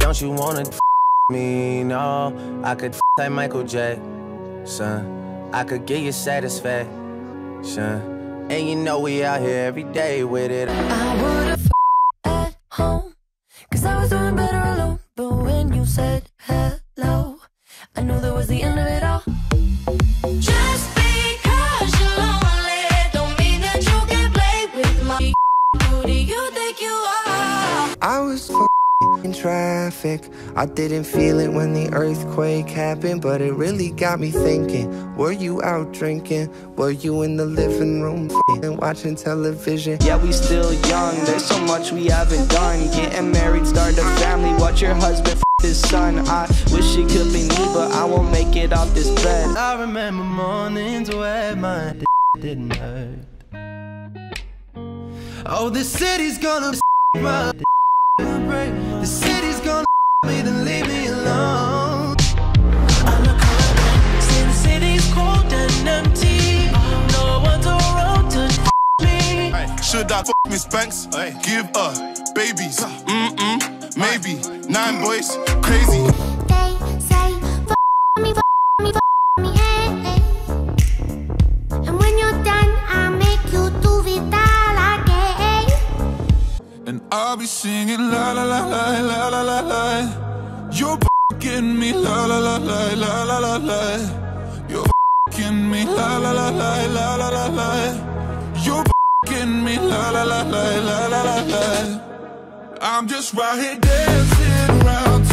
don't you wanna f me? No, I could f like Michael Jackson. I could get you satisfaction. And you know we out here every day with it. I would've at home, cause I was doing better alone. But when you said hello, I knew that was the end of it all. In traffic. I didn't feel it when the earthquake happened, but it really got me thinking. Were you out drinking? Were you in the living room and watching television? Yeah, we still young, there's so much we haven't done. Getting married, start a family, watch your husband f his son. I wish it could be me, but I won't make it off this bed. I remember mornings where my d- didn't hurt. Oh, the city's gonna my d- Should I fuck Miss Banks? Give her babies. Mm-mm, maybe. Nine boys, crazy. They say, me, me, me, eh, eh. And when you're done, I make you do vital again. And I'll be singing la la la la la la la la. You're getting me la la la la la la la la. You're getting me la la la la la la la la. You're la la la la la la. I'm just right here dancing around